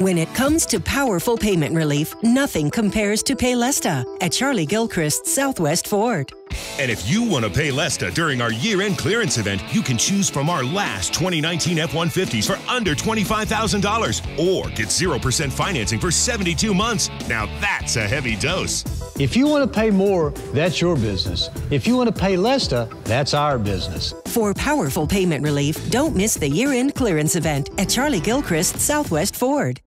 When it comes to powerful payment relief, nothing compares to Paylesta at Charlie Gilchrist Southwest Ford. And if you want to pay Lesta during our year end clearance event, you can choose from our last 2019 F 150s for under $25,000 or get 0% financing for 72 months. Now that's a heavy dose. If you want to pay more, that's your business. If you want to pay Lesta, that's our business. For powerful payment relief, don't miss the year end clearance event at Charlie Gilchrist Southwest Ford.